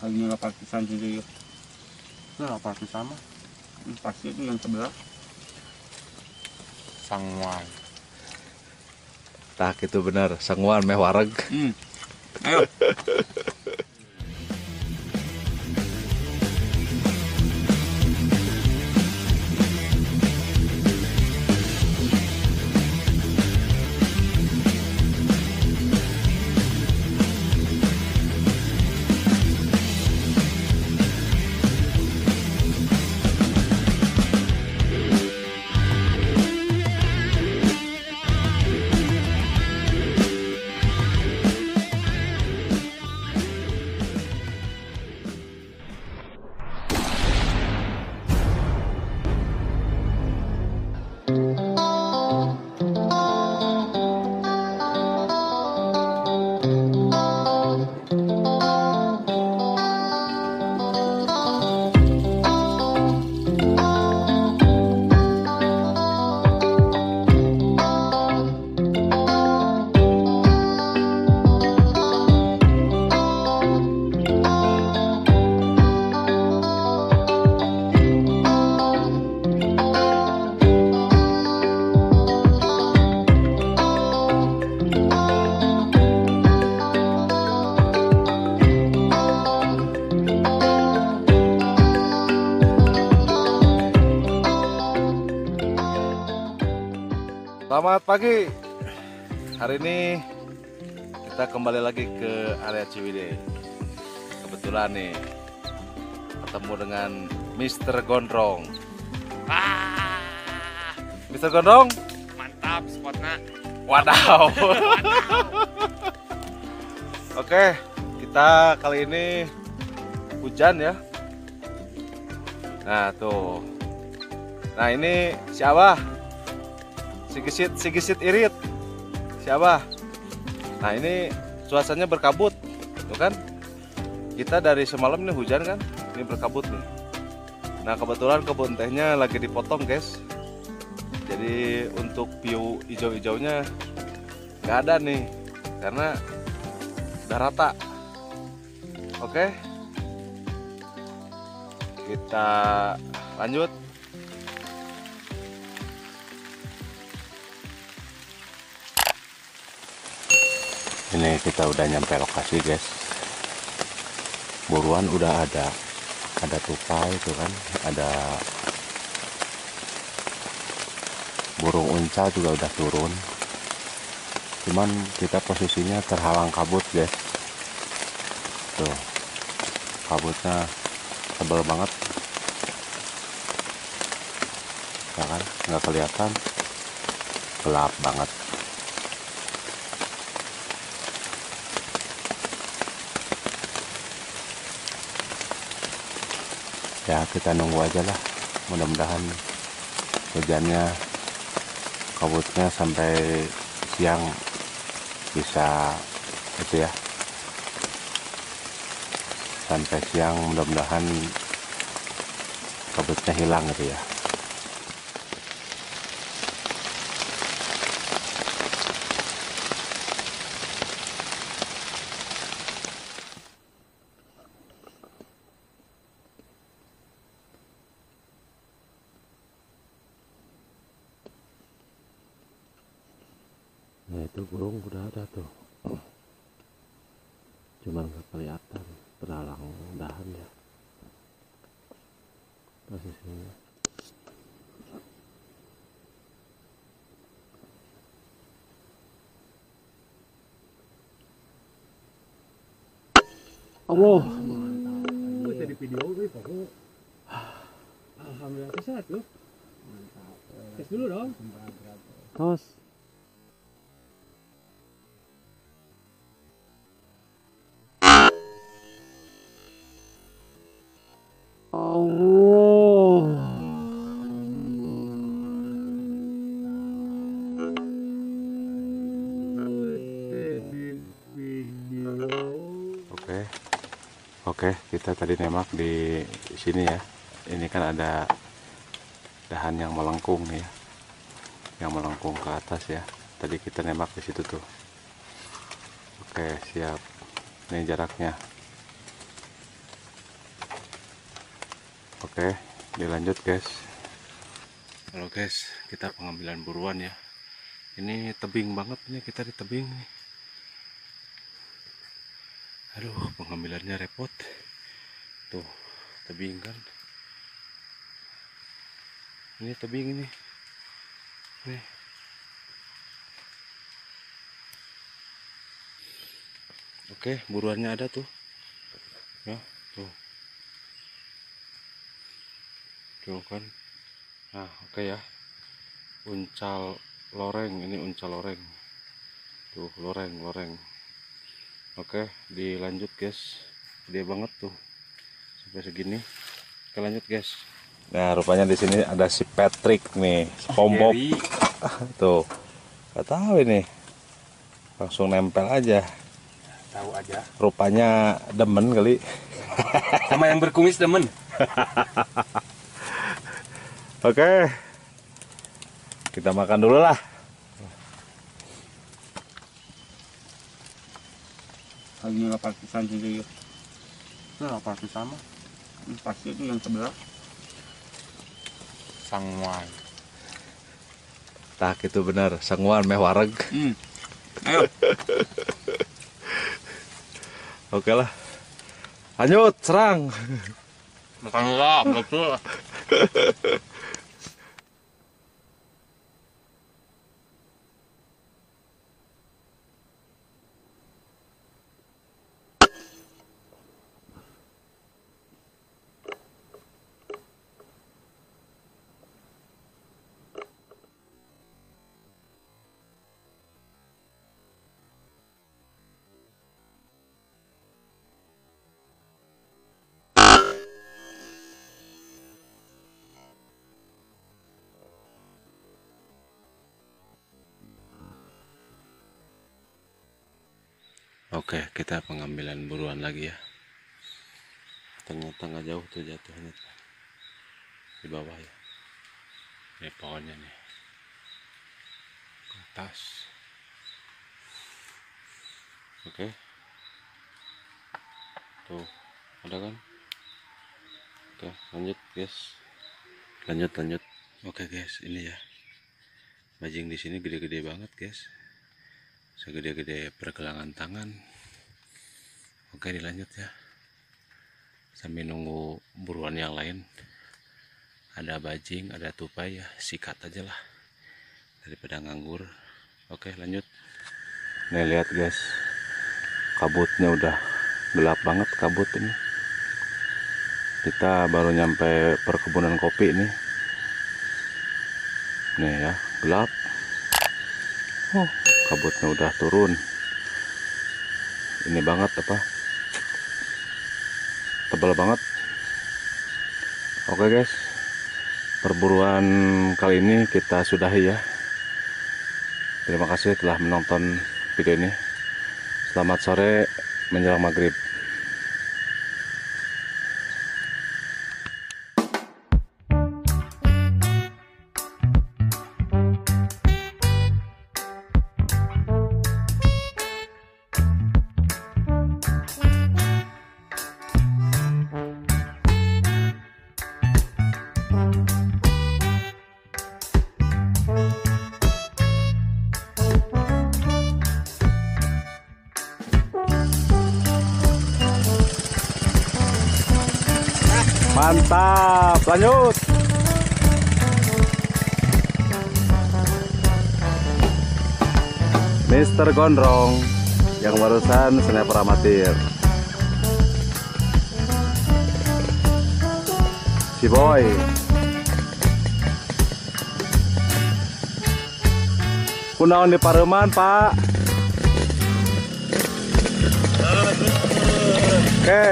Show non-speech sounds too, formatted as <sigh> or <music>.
lagi ngelapar pisan sendiri Itu lapar pisang mah. pasti itu yang sebelah Sangwan. Tak itu benar, sangguan meh wareg. hmm. ayo <laughs> Selamat pagi. Hari ini kita kembali lagi ke area Ciwidey. Kebetulan nih ketemu dengan Mr. Gondrong. Ah, Mr. Gondrong, Mantap spotnya. <laughs> wadaw. Oke, kita kali ini hujan ya. Nah tuh. Nah ini si Abah. Si Gesit, si Gesit irit. Si Abah. Nah ini cuacanya berkabut, tuh kan? Kita dari semalam nih hujan kan? Ini berkabut nih. Nah kebetulan kebun tehnya lagi dipotong guys. Jadi untuk view hijau-hijaunya nggak ada nih, karena udah rata. Oke, kita lanjut. Ini kita udah nyampe lokasi guys. Buruan udah ada, ada tupai itu kan, ada burung unca juga udah turun. Cuman kita posisinya terhalang kabut guys. Tuh, kabutnya tebal banget. Ya kan, nggak kelihatan, gelap banget. Ya kita nunggu aja lah. Mudah-mudahan hujannya kabutnya sampai siang bisa itu ya. Sampai siang mudah-mudahan kabutnya hilang gitu ya Nah itu burung udah ada tuh Cuman nggak kelihatan Terhalang dahan ya Posisinya Allah Jadi video gue pokoknya. Alhamdulillah kesat tuh. Mantap. Tes dulu dong. Tos oke kita tadi nemak di sini ya. Ini kan ada dahan yang melengkung nih ya, yang melengkung ke atas ya. Tadi kita nembak di situ tuh. Oke siap. Ini jaraknya. Oke, dilanjut guys. Halo guys, kita pengambilan buruan ya. Ini tebing banget nih kita di tebing nih. Aduh, pengambilannya repot. Tuh, tebing kan. Ini tebing ini. Nih. Oke, buruannya ada tuh. Ya, tuh. Tuh kan. Nah, oke ya. Uncal loreng, ini uncal loreng. Tuh, loreng, loreng. Oke, dilanjut guys. Gede banget tuh. Sampai segini. Oke, lanjut guys. Nah, rupanya di sini ada si Patrick nih, SpongeBob. <laughs> Tuh. Gak tahu ini. Langsung nempel aja. Tahu aja. Rupanya demen kali. <laughs> Sama yang berkumis demen. <laughs> Oke. Kita makan dulu lah. Lagi nggak partisan juga yuk. Nah, pasti itu yang sebelah. Sangwan. Tak itu benar, sangguan meh wareg. Hmm. Ayo. <laughs> Oke lah. Lanjut, serang. Makan lah, betul. <laughs> Oke, kita pengambilan buruan lagi ya. Ternyata nggak jauh tuh jatuhnya tuh. di bawah ya. Ini pohonnya nih. Ke atas. Oke. Tuh, ada kan? Oke, lanjut guys. Lanjut, lanjut. Oke guys, ini ya. Bajing di sini gede-gede banget guys segede-gede pergelangan tangan. Oke dilanjut ya. Sambil nunggu buruan yang lain. Ada bajing ada tupai ya sikat aja lah. Daripada nganggur. Oke lanjut. Nih lihat guys. Kabutnya udah gelap banget kabut ini. Kita baru nyampe perkebunan kopi nih nih ya gelap. Oh kabutnya udah turun. Ini banget apa? Tebal banget. Oke guys. Perburuan kali ini kita sudahi ya. Terima kasih telah menonton video ini. Selamat sore menjelang maghrib Mantap, lanjut. Mister Gondrong yang barusan sniper amatir. Si Boy. Kunaon di Pareman, Pak? Oke.